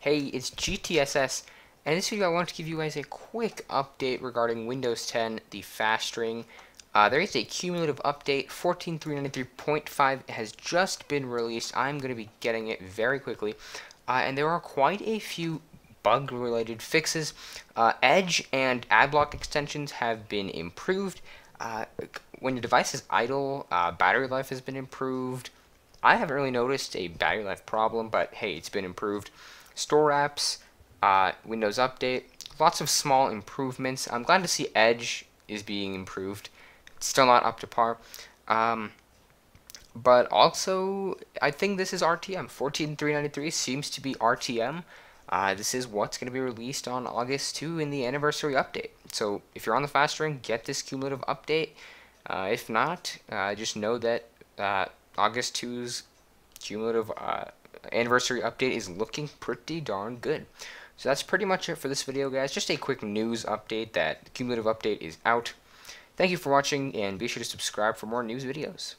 Hey, it's GTSS, and in this video I want to give you guys a quick update regarding Windows 10, the fast ring. Uh, there is a cumulative update, 14393.5 has just been released. I'm going to be getting it very quickly, uh, and there are quite a few bug-related fixes. Uh, Edge and AdBlock extensions have been improved. Uh, when your device is idle, uh, battery life has been improved. I haven't really noticed a battery life problem, but hey, it's been improved. Store apps, uh, Windows Update, lots of small improvements. I'm glad to see Edge is being improved. It's still not up to par. Um, but also, I think this is RTM. 14393 seems to be RTM. Uh, this is what's going to be released on August 2 in the anniversary update. So if you're on the fast ring, get this cumulative update. Uh, if not, uh, just know that uh, August 2's cumulative uh, anniversary update is looking pretty darn good. So that's pretty much it for this video, guys. Just a quick news update that the cumulative update is out. Thank you for watching, and be sure to subscribe for more news videos.